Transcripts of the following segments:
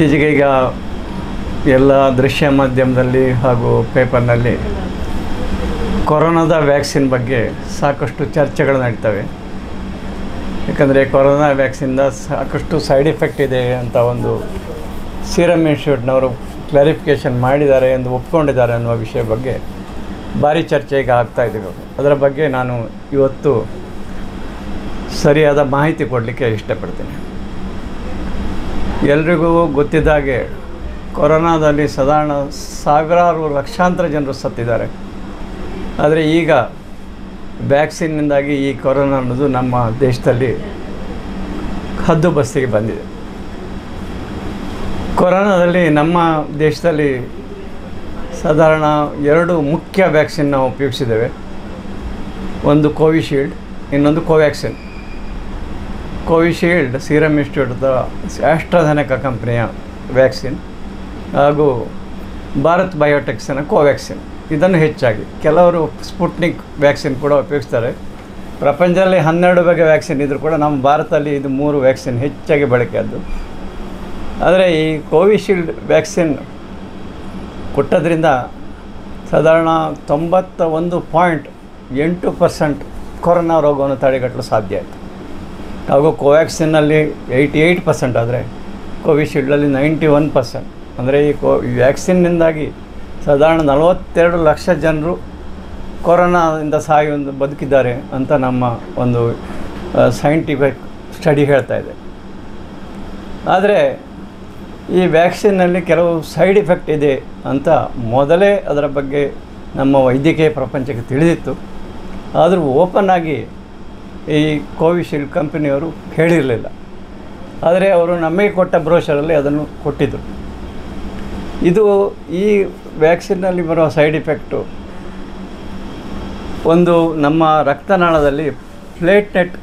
ಇತ್ತೀಚೆಗೆ ಈಗ ಎಲ್ಲ ದೃಶ್ಯ ಮಾಧ್ಯಮದಲ್ಲಿ ಹಾಗೂ ಪೇಪರ್ನಲ್ಲಿ ಕೊರೋನಾದ ವ್ಯಾಕ್ಸಿನ್ ಬಗ್ಗೆ ಸಾಕಷ್ಟು ಚರ್ಚೆಗಳು ನಡೀತವೆ. ಯಾಕಂದರೆ ಕೊರೋನಾ ವ್ಯಾಕ್ಸಿನ್ದ ಸಾಕಷ್ಟು ಸೈಡ್ ಎಫೆಕ್ಟ್ ಇದೆ ಅಂತ ಒಂದು ಸೀರಮ್ ಇನ್ಸ್ಟಿಟ್ಯೂಟ್ನವರು ಕ್ಲಾರಿಫಿಕೇಷನ್ ಮಾಡಿದ್ದಾರೆ ಎಂದು ಒಪ್ಕೊಂಡಿದ್ದಾರೆ ಅನ್ನುವ ವಿಷಯ ಬಗ್ಗೆ ಭಾರಿ ಚರ್ಚೆ ಈಗ ಆಗ್ತಾ ಇದೆ. ಅದರ ಬಗ್ಗೆ ನಾನು ಇವತ್ತು ಸರಿಯಾದ ಮಾಹಿತಿ ಕೊಡಲಿಕ್ಕೆ ಇಷ್ಟಪಡ್ತೀನಿ. ಎಲ್ರಿಗೂ ಗೊತ್ತಿದ್ದ ಹಾಗೆ ಕೊರೋನಾದಲ್ಲಿ ಸಾಧಾರಣ ಸಾವಿರಾರು ಲಕ್ಷಾಂತರ ಜನರು ಸತ್ತಿದ್ದಾರೆ. ಆದರೆ ಈಗ ವ್ಯಾಕ್ಸಿನ್ನಿಂದಾಗಿ ಈ ಕೊರೋನಾ ಅನ್ನೋದು ನಮ್ಮ ದೇಶದಲ್ಲಿ ಹದ್ದು ಬಸ್ತಿಗೆ ಬಂದಿದೆ. ಕೊರೋನಾದಲ್ಲಿ ನಮ್ಮ ದೇಶದಲ್ಲಿ ಸಾಧಾರಣ ಎರಡು ಮುಖ್ಯ ವ್ಯಾಕ್ಸಿನ್ ನಾವು ಉಪಯೋಗಿಸಿದ್ದೇವೆ. ಒಂದು ಕೋವಿಶೀಲ್ಡ್, ಇನ್ನೊಂದು ಕೋವ್ಯಾಕ್ಸಿನ್. ಕೋವಿಶೀಲ್ಡ್ ಸೀರಮ್ ಇನ್ಸ್ಟಿಟ್ಯೂಟ್ದ ಆಸ್ಟ್ರಾಝೆನೆಕಾ ಕಂಪ್ನಿಯ ವ್ಯಾಕ್ಸಿನ್ ಹಾಗೂ ಭಾರತ್ ಬಯೋಟೆಕ್ಸಿನ ಕೋವ್ಯಾಕ್ಸಿನ್. ಇದನ್ನು ಹೆಚ್ಚಾಗಿ ಕೆಲವರು ಸ್ಪುಟ್ನಿಕ್ ವ್ಯಾಕ್ಸಿನ್ ಕೂಡ ಉಪಯೋಗಿಸ್ತಾರೆ. ಪ್ರಪಂಚದಲ್ಲಿ ಹನ್ನೆರಡು ಬಗೆ ವ್ಯಾಕ್ಸಿನ್ ಇದ್ದರೂ ಕೂಡ ನಮ್ಮ ಭಾರತದಲ್ಲಿ ಇದು ಮೂರು ವ್ಯಾಕ್ಸಿನ್ ಹೆಚ್ಚಾಗಿ ಬಳಕೆಯಾದ್ದು. ಆದರೆ ಈ ಕೋವಿಶೀಲ್ಡ್ ವ್ಯಾಕ್ಸಿನ್ ಕೊಟ್ಟದ್ರಿಂದ ಸಾಧಾರಣ ತೊಂಬತ್ತ ಒಂದು ಪಾಯಿಂಟ್ ಎಂಟು ಪರ್ಸೆಂಟ್ ಕೊರೋನಾ ರೋಗವನ್ನು ತಡೆಗಟ್ಟಲು ಸಾಧ್ಯ ಆಯಿತು. ಹಾಗೂ ಕೋವ್ಯಾಕ್ಸಿನ್ನಲ್ಲಿ ಏಯ್ಟಿ ಏಯ್ಟ್ ಪರ್ಸೆಂಟ್ ಆದರೆ ಕೋವಿಶೀಲ್ಡಲ್ಲಿ ನೈಂಟಿ ಒನ್ ಪರ್ಸೆಂಟ್. ಅಂದರೆ ಈ ಕೋ ಈ ವ್ಯಾಕ್ಸಿನ್ನಿಂದಾಗಿ ಸಾಧಾರಣ ನಲವತ್ತೆರಡು ಲಕ್ಷ ಜನರು ಕೊರೋನಾದಿಂದ ಸಾಯಿ ಒಂದು ಬದುಕಿದ್ದಾರೆ ಅಂತ ನಮ್ಮ ಒಂದು ಸೈಂಟಿಫಿಕ್ ಸ್ಟಡಿ ಹೇಳ್ತಾ ಇದೆ. ಆದರೆ ಈ ವ್ಯಾಕ್ಸಿನ್ನಲ್ಲಿ ಕೆಲವು ಸೈಡ್ ಎಫೆಕ್ಟ್ ಇದೆ ಅಂತ ಮೊದಲೇ ಅದರ ಬಗ್ಗೆ ನಮ್ಮ ವೈದ್ಯಕೀಯ ಪ್ರಪಂಚಕ್ಕೆ ತಿಳಿದಿತ್ತು. ಆದರೂ ಓಪನ್ ಆಗಿ ಈ ಕೋವಿಶೀಲ್ಡ್ ಕಂಪನಿಯವರು ಹೇಳಿರಲಿಲ್ಲ. ಆದರೆ ಅವರು ನಮಗೆ ಕೊಟ್ಟ ಬ್ರೋಷರಲ್ಲಿ ಅದನ್ನು ಕೊಟ್ಟಿದ್ದರು ಇದು ಈ ವ್ಯಾಕ್ಸಿನ್ನಲ್ಲಿ ಬರುವ ಸೈಡ್ ಇಫೆಕ್ಟು ಒಂದು ನಮ್ಮ ರಕ್ತನಾಳದಲ್ಲಿ ಪ್ಲೇಟ್ನೆಟ್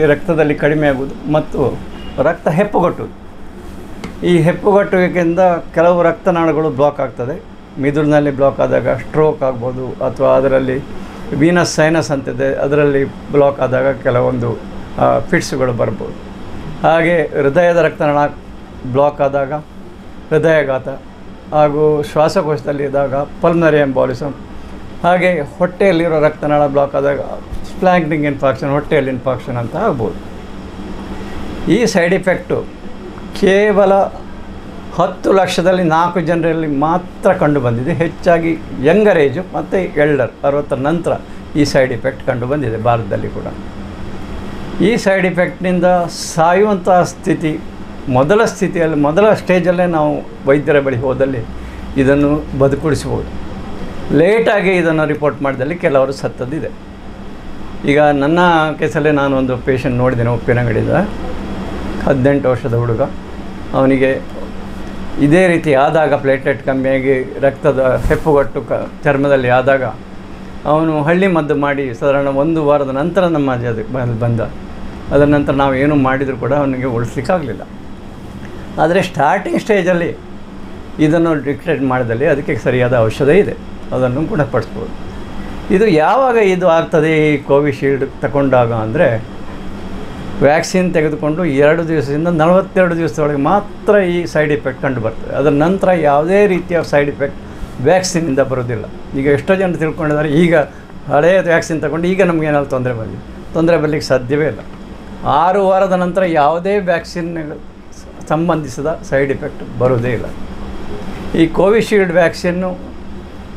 ಈ ರಕ್ತದಲ್ಲಿ ಕಡಿಮೆ ಆಗುವುದು ಮತ್ತು ರಕ್ತ ಹೆಪ್ಪುಗಟ್ಟುವುದು. ಈ ಹೆಪ್ಪುಗಟ್ಟುವಿಕೆಯಿಂದ ಕೆಲವು ರಕ್ತನಾಳಗಳು ಬ್ಲಾಕ್ ಆಗ್ತದೆ. ಮಿದುಳಿನಲ್ಲಿ ಬ್ಲಾಕ್ ಆದಾಗ ಸ್ಟ್ರೋಕ್ ಆಗ್ಬೋದು ಅಥವಾ ಅದರಲ್ಲಿ ವೀನಸ್ ಸೈನಸ್ ಅಂತಿದೆ, ಅದರಲ್ಲಿ ಬ್ಲಾಕ್ ಆದಾಗ ಕೆಲವೊಂದು ಫಿಟ್ಸ್ಗಳು ಬರ್ಬೋದು. ಹಾಗೆ ಹೃದಯದ ರಕ್ತನಾಳ ಬ್ಲಾಕ್ ಆದಾಗ ಹೃದಯಾಘಾತ ಹಾಗೂ ಶ್ವಾಸಕೋಶದಲ್ಲಿ ಇದ್ದಾಗ ಪಲ್ಮರಿ ಎಂಬಾಲಿಸಮ್ ಹಾಗೆ ಹೊಟ್ಟೆಯಲ್ಲಿರೋ ರಕ್ತನಾಳ ಬ್ಲಾಕ್ ಆದಾಗ ಸ್ಪ್ಲಾಂಕ್ನಿಂಗ್ ಇನ್ಫಾಕ್ಷನ್ ಹೊಟ್ಟೆಯಲ್ಲಿ ಇನ್ಫಾಕ್ಷನ್ ಅಂತ ಆಗ್ಬೋದು. ಈ ಸೈಡ್ ಇಫೆಕ್ಟು ಕೇವಲ ಹತ್ತು ಲಕ್ಷದಲ್ಲಿ ನಾಲ್ಕು ಜನರಲ್ಲಿ ಮಾತ್ರ ಕಂಡು ಬಂದಿದೆ. ಹೆಚ್ಚಾಗಿ ಯಂಗರ್ ಏಜು ಮತ್ತು ಎಲ್ಡರ್ ಅರವತ್ತರ ನಂತರ ಈ ಸೈಡ್ ಇಫೆಕ್ಟ್ ಕಂಡು ಬಂದಿದೆ ಭಾರತದಲ್ಲಿ ಕೂಡ. ಈ ಸೈಡ್ ಇಫೆಕ್ಟ್ನಿಂದ ಸಾಯುವಂಥ ಸ್ಥಿತಿ, ಮೊದಲ ಸ್ಥಿತಿಯಲ್ಲಿ, ಮೊದಲ ಸ್ಟೇಜಲ್ಲೇ ನಾವು ವೈದ್ಯರ ಬಳಿ ಹೋದಲ್ಲಿ ಇದನ್ನು ಬದುಕುಳಿಸ್ಬೋದು ಲೇಟಾಗಿ ಇದನ್ನು ರಿಪೋರ್ಟ್ ಮಾಡಿದಲ್ಲಿ ಕೆಲವರು ಸತ್ತದ್ದಿದೆ. ಈಗ ನನ್ನ ಕೇಸಲ್ಲೇ ನಾನು ಒಂದು ಪೇಷಂಟ್ ನೋಡಿದ್ದೇನೆ ಉಪ್ಪಿನಂಗಡಿದ ಹದಿನೆಂಟು ವರ್ಷದ ಹುಡುಗ. ಅವನಿಗೆ ಇದೇ ರೀತಿ ಆದಾಗ ಪ್ಲೇಟ್ಲೆಟ್ ಕಮ್ಮಿಯಾಗಿ ರಕ್ತದ ಹೆಪ್ಪುಗಟ್ಟು ಕ, ಚರ್ಮದಲ್ಲಿ ಆದಾಗ ಅವನು ಹಳ್ಳಿ ಮದ್ದು ಮಾಡಿ ಸಾಧಾರಣ ಒಂದು ವಾರದ ನಂತರ ನಮ್ಮ ಬಂದು, ಬಂದ. ಅದರ ನಂತರ ನಾವು ಏನು ಮಾಡಿದರೂ ಕೂಡ ಅವನಿಗೆ ಉಳಿಸ್ಲಿಕ್ಕಾಗಲಿಲ್ಲ. ಆದರೆ ಸ್ಟಾರ್ಟಿಂಗ್ ಸ್ಟೇಜಲ್ಲಿ ಇದನ್ನು ಡಿಕ್ಟೇಟ್ ಮಾಡಿದಲ್ಲಿ ಅದಕ್ಕೆ ಸರಿಯಾದ ಔಷಧ ಇದೆ. ಅದನ್ನು ಗುಣಪಡಿಸ್ಬೋದು. ಇದು ಯಾವಾಗ ಇದು ಆಗ್ತದೆ, ಈ ಕೋವಿಶೀಲ್ಡ್ ತಗೊಂಡಾಗ ಅಂದರೆ ವ್ಯಾಕ್ಸಿನ್ ತೆಗೆದುಕೊಂಡು ಎರಡು ದಿವಸದಿಂದ ನಲವತ್ತೆರಡು ದಿವಸದೊಳಗೆ ಮಾತ್ರ ಈ ಸೈಡ್ ಎಫೆಕ್ಟ್ ಕಂಡು ಬರ್ತದೆ. ಅದರ ನಂತರ ಯಾವುದೇ ರೀತಿಯ ಸೈಡ್ ಎಫೆಕ್ಟ್ ವ್ಯಾಕ್ಸಿನಿಂದ ಬರೋದಿಲ್ಲ ಈಗ ಎಷ್ಟೋ ಜನ ತಿಳ್ಕೊಂಡಿದ್ದಾರೆ, ಈಗ ಹಳೆಯ ವ್ಯಾಕ್ಸಿನ್ ತಗೊಂಡು ಈಗ ನಮಗೇನಾದ್ರು ತೊಂದರೆ ಬಂದಿದೆ. ತೊಂದರೆ ಬರಲಿಕ್ಕೆ ಸಾಧ್ಯವೇ ಇಲ್ಲ. ಆರು ವಾರದ ನಂತರ ಯಾವುದೇ ವ್ಯಾಕ್ಸಿನ್ ಸಂಬಂಧಿಸಿದ ಸೈಡ್ ಎಫೆಕ್ಟ್ ಬರೋದೇ ಇಲ್ಲ. ಈ ಕೋವಿಶೀಲ್ಡ್ ವ್ಯಾಕ್ಸಿನ್ನು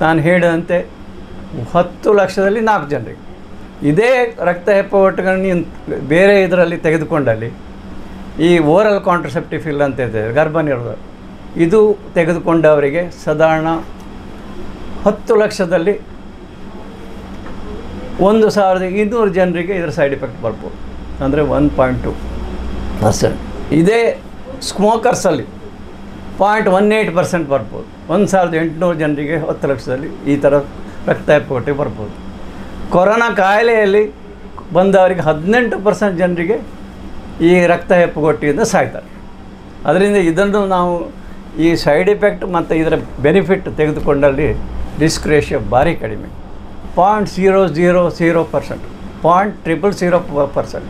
ನಾನು ಹೇಳಿದಂತೆ ಹತ್ತು ಲಕ್ಷದಲ್ಲಿ ನಾಲ್ಕು ಜನರಿಗೆ. ಇದೇ ರಕ್ತ ಹೆಪ್ಪುಗಟ್ಟುಗಳನ್ನ ನೀನು ಬೇರೆ ಇದರಲ್ಲಿ ತೆಗೆದುಕೊಂಡಲ್ಲಿ, ಈ ಓರಲ್ ಕಾಂಟ್ರಸೆಪ್ಟಿವ್ ಫಿಲ್ ಅಂತ ಇದೆ ಗರ್ಭನಿರೋಧ ಇದು ತೆಗೆದುಕೊಂಡವರಿಗೆ ಸಾಧಾರಣ ಹತ್ತು ಲಕ್ಷದಲ್ಲಿ ಒಂದು ಸಾವಿರದ ಇನ್ನೂರು ಜನರಿಗೆ ಇದರ ಸೈಡ್ ಎಫೆಕ್ಟ್ ಬರ್ಬೋದು. ಅಂದರೆ ಒನ್ ಪಾಯಿಂಟ್ ಟು ಪರ್ಸೆಂಟ್ ಇದೇ ಸ್ಮೋಕರ್ಸಲ್ಲಿ ಪಾಯಿಂಟ್ ಒನ್ ಏಯ್ಟ್ ಪರ್ಸೆಂಟ್ ಬರ್ಬೋದು. ಒಂದು ಸಾವಿರದ ಎಂಟುನೂರು ಜನರಿಗೆ ಹತ್ತು ಲಕ್ಷದಲ್ಲಿ ಈ ಥರ ರಕ್ತ ಹೆಪ್ಪುಗಟ್ಟಿ ಬರ್ಬೋದು. ಕೊರೋನಾ ಕಾಯಿಲೆಯಲ್ಲಿ ಬಂದವರಿಗೆ ಹದಿನೆಂಟು ಪರ್ಸೆಂಟ್ ಜನರಿಗೆ ಈ ರಕ್ತ ಹೆಪ್ಪುಗೊಟ್ಟಿಯಿಂದ ಸಾಯ್ತಾರೆ. ಅದರಿಂದ ಇದನ್ನು ನಾವು ಈ ಸೈಡ್ ಎಫೆಕ್ಟ್ ಮತ್ತು ಇದರ ಬೆನಿಫಿಟ್ ತೆಗೆದುಕೊಂಡಲ್ಲಿ ರಿಸ್ಕ್ ರೇಷಿಯೋ ಭಾರಿ ಕಡಿಮೆ. Point zero zero zero percent point triple zero percent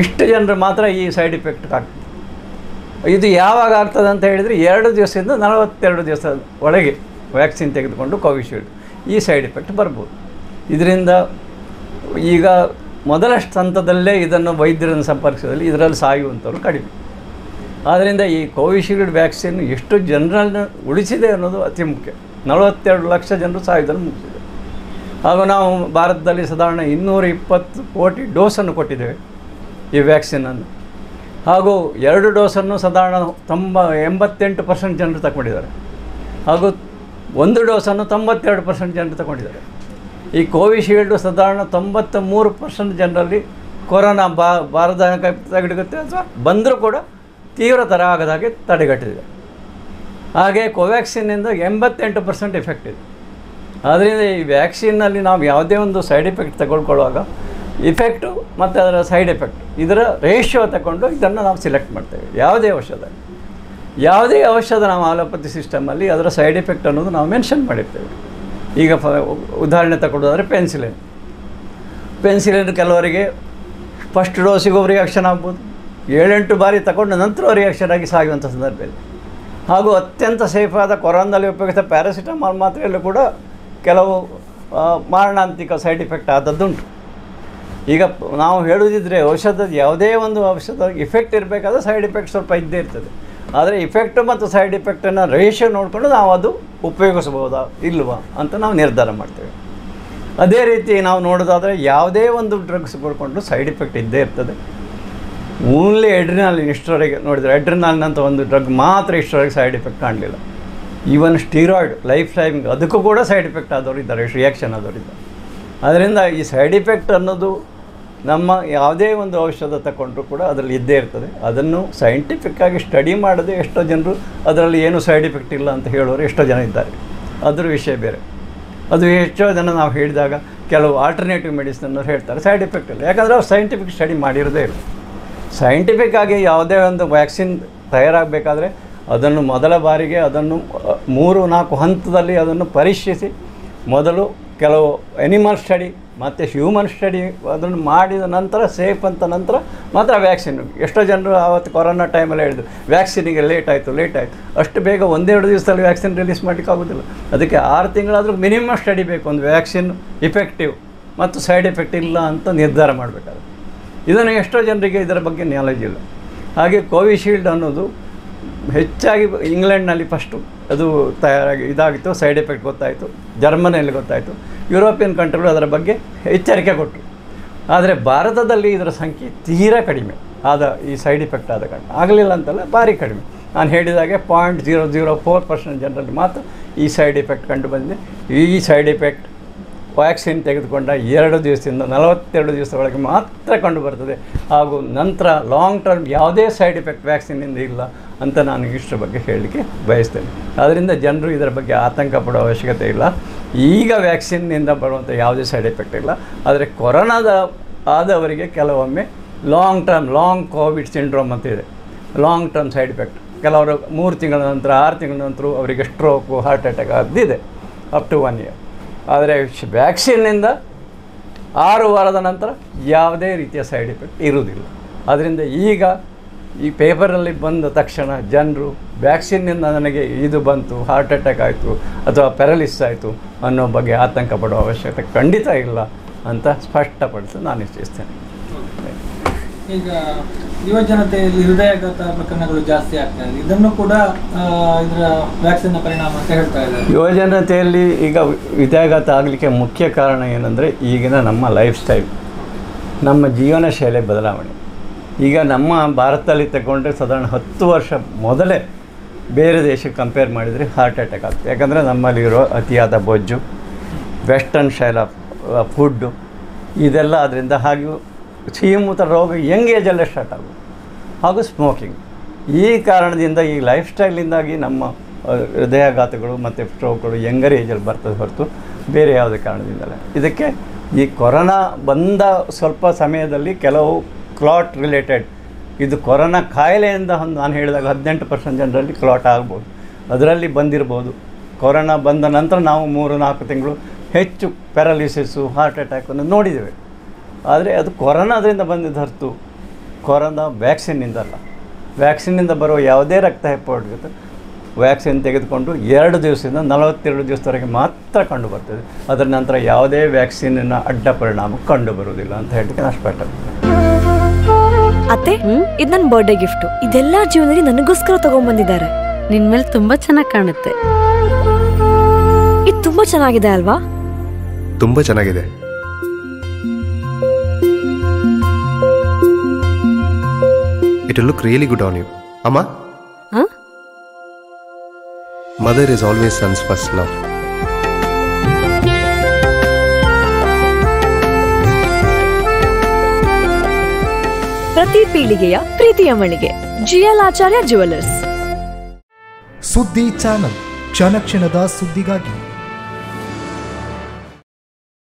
ಇಷ್ಟು ಜನರು ಮಾತ್ರ ಈ ಸೈಡ್ ಎಫೆಕ್ಟ್ ಆಗ್ತದೆ. ಇದು ಯಾವಾಗ ಆಗ್ತದೆ ಅಂತ ಹೇಳಿದರೆ ಎರಡು ದಿವಸದಿಂದ ನಲವತ್ತೆರಡು ದಿವಸ ಒಳಗೆ ವ್ಯಾಕ್ಸಿನ್ ತೆಗೆದುಕೊಂಡು ಕೋವಿಶೀಲ್ಡ್ ಈ ಸೈಡ್ ಎಫೆಕ್ಟ್ ಬರ್ಬೋದು. ಇದರಿಂದ ಈಗ ಮೊದಲ ಹಂತದಲ್ಲೇ ಇದನ್ನು ವೈದ್ಯರನ್ನು ಸಂಪರ್ಕಿಸಿದಲ್ಲಿ ಇದರಲ್ಲಿ ಸಾಯುವಂಥವ್ರು ಕಡಿಮೆ. ಆದ್ದರಿಂದ ಈ ಕೋವಿಶೀಲ್ಡ್ ವ್ಯಾಕ್ಸಿನ್ ಎಷ್ಟು ಜನರನ್ನು ಉಳಿಸಿದೆ ಅನ್ನೋದು ಅತಿ ಮುಖ್ಯ. ನಲವತ್ತೆರಡು ಲಕ್ಷ ಜನರು ಸಾಯುವುದನ್ನು ಮುಗಿಸಿದೆ. ಹಾಗೂ ನಾವು ಭಾರತದಲ್ಲಿ ಸಾಧಾರಣ ಇನ್ನೂರ ಇಪ್ಪತ್ತು ಕೋಟಿ ಡೋಸನ್ನು ಕೊಟ್ಟಿದ್ದೇವೆ ಈ ವ್ಯಾಕ್ಸಿನನ್ನು. ಹಾಗೂ ಎರಡು ಡೋಸನ್ನು ಸಾಧಾರಣ ತೊಂಬ, ಎಂಬತ್ತೆಂಟು ಪರ್ಸೆಂಟ್ ಜನರು ತಗೊಂಡಿದ್ದಾರೆ. ಹಾಗೂ ಒಂದು ಡೋಸನ್ನು ತೊಂಬತ್ತೆರಡು ಪರ್ಸೆಂಟ್ ಜನರು ತಗೊಂಡಿದ್ದಾರೆ. ಈ ಕೋವಿಶೀಲ್ಡು ಸಾಧಾರಣ ತೊಂಬತ್ತ ಮೂರು ಪರ್ಸೆಂಟ್ ಜನರಲ್ಲಿ ಕೊರೋನಾ ಬಾ ಬಾರದ ತಡೆಗಟ್ಟುತ್ತೆ ಅಥವಾ ಬಂದರೂ ಕೂಡ ತೀವ್ರತರ ಆಗದ ಹಾಗೆ ತಡೆಗಟ್ಟಿದೆ. ಹಾಗೆ ಕೋವ್ಯಾಕ್ಸಿನ್ನಿಂದ ಎಂಬತ್ತೆಂಟು ಪರ್ಸೆಂಟ್ ಎಫೆಕ್ಟ್ ಇದೆ. ಆದ್ದರಿಂದ ಈ ವ್ಯಾಕ್ಸಿನ್ನಲ್ಲಿ ನಾವು ಯಾವುದೇ ಒಂದು ಸೈಡ್ ಎಫೆಕ್ಟ್ ತಗೊಳ್ಕೊಳ್ಳುವಾಗ ಇಫೆಕ್ಟು ಮತ್ತು ಅದರ ಸೈಡ್ ಎಫೆಕ್ಟ್ ಇದರ ರೇಷ್ಯೋ ತಗೊಂಡು ಇದನ್ನು ನಾವು ಸಿಲೆಕ್ಟ್ ಮಾಡ್ತೇವೆ. ಯಾವುದೇ ಔಷಧ. ಯಾವುದೇ ಔಷಧ ನಾವು ಆಲೋಪತಿ ಸಿಸ್ಟಮಲ್ಲಿ ಅದರ ಸೈಡ್ ಎಫೆಕ್ಟ್ ಅನ್ನೋದು ನಾವು ಮೆನ್ಷನ್ ಮಾಡಿರ್ತೇವೆ. ಈಗ ಫ ಉದಾಹರಣೆ ತಗೊಳ್ಳೋದಾದ್ರೆ ಪೆನ್ಸಿಲಿನ್. ಪೆನ್ಸಿಲಿನ್ ಕೆಲವರಿಗೆ ಫಸ್ಟ್ ಡೋಸಿಗೂ ರಿಯಾಕ್ಷನ್ ಆಗ್ಬೋದು. ಏಳೆಂಟು ಬಾರಿ ತಗೊಂಡ ನಂತರ ರಿಯಾಕ್ಷನ್ ಆಗಿ ಸಾಗುವಂಥ ಸಂದರ್ಭದಲ್ಲಿ. ಹಾಗೂ ಅತ್ಯಂತ ಸೇಫಾದ ಕೊರೋನಾದಲ್ಲಿ ಉಪಯೋಗಿಸಿದ ಪ್ಯಾರಾಸಿಟಮಾಲ್ ಮಾತ್ರೆಯಲ್ಲೂ ಕೂಡ ಕೆಲವು ಮಾರಣಾಂತಿಕ ಸೈಡ್ ಎಫೆಕ್ಟ್ ಆದದ್ದುಂಟು. ಈಗ ನಾವು ಹೇಳುವುದಿದ್ರೆ ಔಷಧದ ಯಾವುದೇ ಒಂದು ಔಷಧ ಇಫೆಕ್ಟ್ ಇರಬೇಕಾದ್ರೆ ಸೈಡ್ ಎಫೆಕ್ಟ್ ಸ್ವಲ್ಪ ಇದ್ದೇ ಇರ್ತದೆ. ಆದರೆ ಇಫೆಕ್ಟ್ ಮತ್ತು ಸೈಡ್ ಎಫೆಕ್ಟನ್ನು ರೇಷಿಯೋ ನೋಡಿಕೊಂಡು ನಾವು ಅದು ಉಪಯೋಗಿಸ್ಬೋದಾ ಇಲ್ವಾ ಅಂತ ನಾವು ನಿರ್ಧಾರ ಮಾಡ್ತೇವೆ. ಅದೇ ರೀತಿ ನಾವು ನೋಡೋದಾದರೆ ಯಾವುದೇ ಒಂದು ಡ್ರಗ್ಸ್ ಕೊಡ್ಕೊಂಡು ಸೈಡ್ ಎಫೆಕ್ಟ್ ಇದ್ದೇ ಇರ್ತದೆ. ಓನ್ಲಿ ಎಡ್ರಿನಾಲಿನ್ ಇಷ್ಟರವರೆಗೆ ನೋಡಿದರೆ ಎಡ್ರಿನಾಲ್ನಂಥ ಒಂದು ಡ್ರಗ್ ಮಾತ್ರ ಇಷ್ಟರವರೆಗೆ ಸೈಡ್ ಎಫೆಕ್ಟ್ ಕಾಣಲಿಲ್ಲ. ಈವನ್ ಸ್ಟೀರಾಯ್ಡ್ ಲೈಫ್ ಟೈಮ್ ಅದಕ್ಕೂ ಕೂಡ ಸೈಡ್ ಎಫೆಕ್ಟ್ ಆದವರು ಇದ್ದಾರೆ ರಿಯಾಕ್ಷನ್ ಆದವರು ಇದ್ದಾರೆ. ಅದರಿಂದ ಈ ಸೈಡ್ ಎಫೆಕ್ಟ್ ಅನ್ನೋದು ನಮ್ಮ ಯಾವುದೇ ಒಂದು ಔಷಧ ತಗೊಂಡ್ರೂ ಕೂಡ ಅದರಲ್ಲಿ ಇದ್ದೇ ಇರ್ತದೆ. ಅದನ್ನು ಸೈಂಟಿಫಿಕ್ಕಾಗಿ ಸ್ಟಡಿ ಮಾಡದೆ ಎಷ್ಟೋ ಜನರು ಅದರಲ್ಲಿ ಏನು ಸೈಡ್ ಎಫೆಕ್ಟ್ ಇಲ್ಲ ಅಂತ ಹೇಳೋರು ಎಷ್ಟೋ ಜನ ಇದ್ದಾರೆ. ಅದರ ವಿಷಯ ಬೇರೆ. ಅದು ಎಷ್ಟೋ ಜನ ನಾವು ಹೇಳಿದಾಗ ಕೆಲವು ಆಲ್ಟರ್ನೇಟಿವ್ ಮೆಡಿಸಿನ್ ಹೇಳ್ತಾರೆ ಸೈಡ್ ಎಫೆಕ್ಟ್ ಇಲ್ಲ. ಯಾಕಂದರೆ ಅವ್ರು ಸೈಂಟಿಫಿಕ್ ಸ್ಟಡಿ ಮಾಡಿರೋದೇ ಇಲ್ಲ. ಸೈಂಟಿಫಿಕ್ ಆಗಿ ಯಾವುದೇ ಒಂದು ವ್ಯಾಕ್ಸಿನ್ ತಯಾರಾಗಬೇಕಾದ್ರೆ ಅದನ್ನು ಮೊದಲ ಬಾರಿಗೆ ಅದನ್ನು, ಮೂರು ನಾಲ್ಕು ಹಂತದಲ್ಲಿ ಅದನ್ನು ಪರೀಕ್ಷಿಸಿ, ಮೊದಲು ಕೆಲವು ಎನಿಮಲ್ ಸ್ಟಡಿ ಮತ್ತು ಹ್ಯೂಮನ್ ಸ್ಟಡಿ ಅದನ್ನು ಮಾಡಿದ ನಂತರ ಸೇಫ್ ಅಂತ ನಂತರ ಮಾತ್ರ ವ್ಯಾಕ್ಸಿನ್ ಎಷ್ಟೋ ಜನರು ಆವತ್ತು ಕೊರೋನಾ ಟೈಮಲ್ಲಿ ಹೇಳಿದ್ರು ವ್ಯಾಕ್ಸಿನಿಗೆ ಲೇಟ್ ಆಯಿತು ಲೇಟ್ ಆಯಿತು. ಅಷ್ಟು ಬೇಗ ಒಂದೆರಡು ದಿವಸದಲ್ಲಿ ವ್ಯಾಕ್ಸಿನ್ ರಿಲೀಸ್ ಆಗೋದಿಲ್ಲ. ಅದಕ್ಕೆ ಆರು ತಿಂಗಳಾದರೂ ಮಿನಿಮಮ್ ಸ್ಟಡಿ ಬೇಕು, ಒಂದು ವ್ಯಾಕ್ಸಿನ್ ಇಫೆಕ್ಟಿವ್ ಮತ್ತು ಸೈಡ್ ಎಫೆಕ್ಟ್ ಇಲ್ಲ ಅಂತ ನಿರ್ಧಾರ ಮಾಡಬೇಕಾದ್ರೆ ಇದನ್ನು ಎಷ್ಟೋ ಜನರಿಗೆ ಇದರ ಬಗ್ಗೆ ನಾಲೆಜ್ ಇಲ್ಲ. ಹಾಗೆ ಕೋವಿಶೀಲ್ಡ್ ಅನ್ನೋದು ಹೆಚ್ಚಾಗಿ ಇಂಗ್ಲೆಂಡ್ನಲ್ಲಿ ಫಸ್ಟು ಅದು ತಯಾರಾಗಿ ಇದಾಗಿತ್ತು ಸೈಡ್ ಎಫೆಕ್ಟ್ ಗೊತ್ತಾಯಿತು, ಜರ್ಮನಿಯಲ್ಲಿ ಗೊತ್ತಾಯಿತು, ಯುರೋಪಿಯನ್ ಕಂಟ್ರಿಗಳು ಅದರ ಬಗ್ಗೆ ಎಚ್ಚರಿಕೆ ಕೊಟ್ಟರು ಆದರೆ ಭಾರತದಲ್ಲಿ ಇದರ ಸಂಖ್ಯೆ ತೀರಾ ಕಡಿಮೆ. ಆದ ಈ ಸೈಡ್ ಎಫೆಕ್ಟ್ ಆದ ಕಾರಣ. ಆಗಲಿಲ್ಲ ಅಂತಲ್ಲ, ಭಾರಿ ಕಡಿಮೆ. ನಾನು ಹೇಳಿದಾಗೆ point zero zero four percent ಜನರಲ್ಲಿ ಮಾತ್ರ ಈ ಸೈಡ್ ಎಫೆಕ್ಟ್ ಕಂಡು ಬಂದಿದೆ. ಈ ಸೈಡ್ ಎಫೆಕ್ಟ್ ವ್ಯಾಕ್ಸಿನ್ ತೆಗೆದುಕೊಂಡ ಎರಡು ದಿವಸದಿಂದ ನಲವತ್ತೆರಡು ದಿವಸ ಒಳಗೆ ಮಾತ್ರ ಕಂಡುಬರ್ತದೆ ಹಾಗೂ ನಂತರ ಲಾಂಗ್ ಟರ್ಮ್ ಯಾವುದೇ ಸೈಡ್ ಎಫೆಕ್ಟ್ ವ್ಯಾಕ್ಸಿನಿಂದ ಇಲ್ಲ. ಅಂತ ನಾನು ಇಷ್ಟರ ಬಗ್ಗೆ ಹೇಳಲಿಕ್ಕೆ ಬಯಸ್ತೇನೆ. ಆದ್ದರಿಂದ ಜನರು ಇದರ ಬಗ್ಗೆ ಆತಂಕ ಪಡೋ ಅವಶ್ಯಕತೆ ಇಲ್ಲ. ಈಗ ವ್ಯಾಕ್ಸಿನ್ನಿಂದ ಬರುವಂಥ ಯಾವುದೇ ಸೈಡ್ ಎಫೆಕ್ಟ್ ಇಲ್ಲ. ಆದರೆ ಕೊರೋನಾದ ಆದವರಿಗೆ ಕೆಲವೊಮ್ಮೆ long term long Covid syndrome ಅಂತ ಇದೆ. ಲಾಂಗ್ ಟರ್ಮ್ ಸೈಡ್ ಎಫೆಕ್ಟ್ ಕೆಲವರು ಮೂರು ತಿಂಗಳ ನಂತರ, ಆರು ತಿಂಗಳ ನಂತರ ಅವರಿಗೆ ಸ್ಟ್ರೋಕು ಹಾರ್ಟ್ ಅಟ್ಯಾಕ್ ಅದಿದೆ ಅಪ್ ಟು ಒನ್ ಇಯರ್ ಆದರೆ ವ್ಯಾಕ್ಸಿನ್ನಿಂದ ಆರು ವಾರದ ನಂತರ ಯಾವುದೇ ರೀತಿಯ ಸೈಡ್ ಎಫೆಕ್ಟ್ ಇರುವುದಿಲ್ಲ. ಅದರಿಂದ ಈಗ ಈ ಪೇಪರಲ್ಲಿ ಬಂದ ತಕ್ಷಣ ಜನರು ವ್ಯಾಕ್ಸಿನ್ನಿಂದ ನನಗೆ ಇದು ಬಂತು ಹಾರ್ಟ್ ಅಟ್ಯಾಕ್ ಆಯಿತು ಅಥವಾ ಪ್ಯಾರಲಿಸ್ ಆಯಿತು ಅನ್ನೋ ಬಗ್ಗೆ ಆತಂಕ ಪಡುವ ಅವಶ್ಯಕತೆ ಖಂಡಿತ ಇಲ್ಲ ಅಂತ ಸ್ಪಷ್ಟಪಡಿಸಲು ನಾನು ಇಚ್ಛಿಸ್ತೇನೆ ಈಗ ಯುವ ಜನತೆಯಲ್ಲಿ ಹೃದಯಾಘಾತ ಪ್ರಕರಣಗಳು ಜಾಸ್ತಿ ಆಗ್ತಾ ಇದೆ. ಇದನ್ನು ಕೂಡ ಇದರ ವ್ಯಾಕ್ಸಿನ್ ಪರಿಣಾಮ ಅಂತ ಹೇಳ್ತಾ ಇದ್ದಾರೆ. ಯುವಜನತೆಯಲ್ಲಿ ಈಗ ಹೃದಯಾಘಾತ ಆಗಲಿಕ್ಕೆ ಮುಖ್ಯ ಕಾರಣ ಏನಂದರೆ ಈಗಿನ ನಮ್ಮ ಲೈಫ್ ಸ್ಟೈಲ್ ನಮ್ಮ ಜೀವನ ಶೈಲಿ ಬದಲಾವಣೆ. ಈಗ ನಮ್ಮ ಭಾರತದಲ್ಲಿ ತಗೊಂಡ್ರೆ ಸಾಧಾರಣ ಹತ್ತು ವರ್ಷ ಮೊದಲೇ ಬೇರೆ ದೇಶಕ್ಕೆ ಕಂಪೇರ್ ಮಾಡಿದರೆ ಹಾರ್ಟ್ ಅಟ್ಯಾಕ್ ಆಗ್ತದೆ. ಯಾಕಂದರೆ ನಮ್ಮಲ್ಲಿರೋ ಅತಿಯಾದ ಬೊಜ್ಜು ವೆಸ್ಟರ್ನ್ ಶೈಲ ಫುಡ್ಡು ಇದೆಲ್ಲ ಅದರಿಂದ ಹಾಗೂ ಸೀಮಿತ ರೋಗ ಯಂಗ್ ಏಜಲ್ಲೇ ಸ್ಟಾರ್ಟ್ ಆಗೋದು ಹಾಗೂ ಸ್ಮೋಕಿಂಗ್ ಈ ಕಾರಣದಿಂದ ಈ ಲೈಫ್ ಸ್ಟೈಲಿಂದಾಗಿ ನಮ್ಮ ಆ, ಹೃದಯಾಘಾತಗಳು ಮತ್ತು ಸ್ಟ್ರೋಕ್ಗಳು ಯಂಗರ್ ಏಜಲ್ಲಿ ಬರ್ತದೆ ಹೊರತು ಬೇರೆ ಯಾವುದೇ ಕಾರಣದಿಂದಲೇ. ಇದಕ್ಕೆ ಈ ಕೊರೋನಾ ಬಂದ ಸ್ವಲ್ಪ ಸಮಯದಲ್ಲಿ ಕೆಲವು ಕ್ಲಾಟ್ ರಿಲೇಟೆಡ್ ಇದು ಕೊರೋನಾ ಕಾಯಿಲೆಯಿಂದ ಒಂದು ನಾನು ಹೇಳಿದಾಗ ಹದಿನೆಂಟು ಪರ್ಸೆಂಟ್ ಜನರಲ್ಲಿ ಕ್ಲಾಟ್ ಆಗ್ಬೋದು. ಅದರಲ್ಲಿ ಬಂದಿರ್ಬೋದು. ಕೊರೋನಾ ಬಂದ ನಂತರ ನಾವು ಮೂರು, ನಾಲ್ಕು ತಿಂಗಳು ಹೆಚ್ಚು ಪ್ಯಾರಾಲಿಸಿಸು ಹಾರ್ಟ್ ಅಟ್ಯಾಕನ್ನು ನೋಡಿದ್ದೇವೆ. ಆದರೆ ಅದು ಕೊರೋನಾದ್ರಿಂದ ಬಂದಿದ್ದ ಹೊರತು ಕೊರೋನಾ ವ್ಯಾಕ್ಸಿನ್ನಿಂದ ಅಲ್ಲ ವ್ಯಾಕ್ಸಿನಿಂದ ಬರುವ ಯಾವುದೇ ರಕ್ತ ಹೆಪ್ಪುಗಟ್ಟು ವ್ಯಾಕ್ಸಿನ್ ತೆಗೆದುಕೊಂಡು ಎರಡು ದಿವಸದಿಂದ ನಲವತ್ತೆರಡು ದಿವಸದವರೆಗೆ ಮಾತ್ರ ಕಂಡು ಬರ್ತದೆ. ಅದರ ನಂತರ ಯಾವುದೇ ವ್ಯಾಕ್ಸಿನ್ನ ಅಡ್ಡ ಪರಿಣಾಮ ಕಂಡು ಬರುವುದಿಲ್ಲ ಅಂತ ಹೇಳಲಿಕ್ಕೆ ನಾನು ಅತ್ತೆ ಇದು ನನ್ನ ಬರ್ಡೇ ಗಿಫ್ಟ್ ಇದೆಲ್ಲ ಜೀವನದಲ್ಲಿ ನನಗೋಸ್ಕರ ತಗೊಂಡ್ಬಂದಿದ್ದಾರೆ. ನಿನ್ ಮೇಲೆ ತುಂಬಾ ಚೆನ್ನಾಗಿ ಕಾಣುತ್ತೆ. ಇದು ತುಂಬಾ ಚೆನ್ನಾಗಿದೆ ಅಲ್ವಾ? ತುಂಬಾ ಚೆನ್ನಾಗಿದೆ. It look really good on you ಅಮ್ಮ? Mother is always sons first love ಪ್ರತಿ ಪೀಳಿಗೆಯ ಪ್ರೀತಿಯ ಮಳಿಗೆ. ಜಿಎಲ್ ಆಚಾರ್ಯ ಜುವೆಲ್ಲರ್ಸ್ ಸುದ್ದಿ ಚಾನಲ್. ಕ್ಷಣ ಕ್ಷಣದ ಸುದ್ದಿಗಾಗಿ.